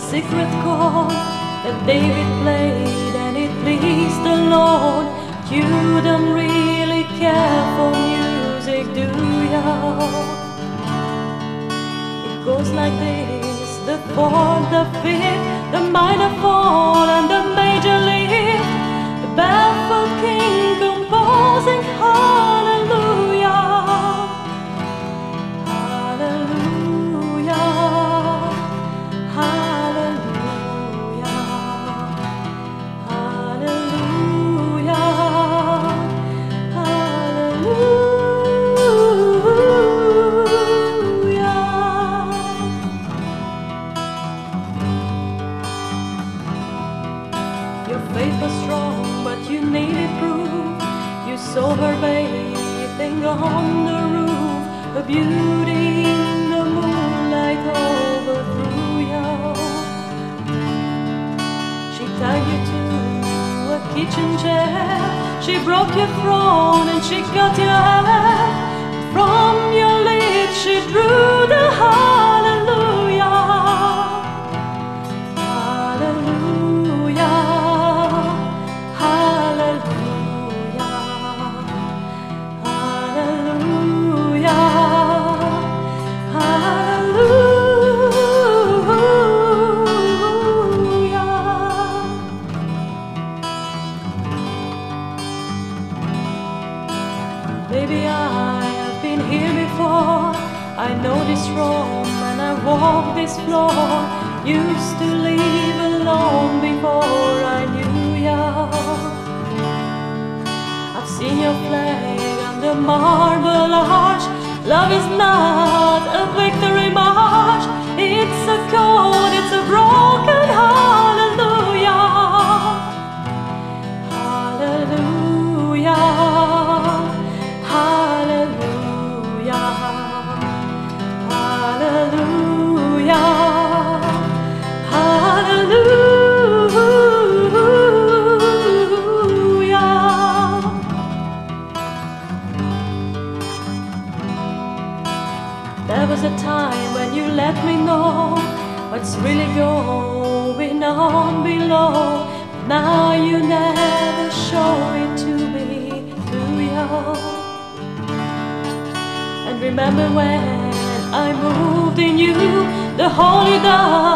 secret chord that David played and it pleased the Lord. You don't really care for music, do ya? It goes like this the fourth, the fifth, the minor fall, faith was strong, but you needed proof. You saw her bathing on the roof, her beauty in the moonlight overthrew you. She tied you to a kitchen chair. She broke your throne and she cut your hair. Baby, I have been here before. I know this room and I walk this floor. Used to live alone before I knew ya. I've seen your flag on the marble arch. Love is not a victory march. When you let me know what's really going on below. Now you never show it to me, do you? And remember when I moved in you, the holy dove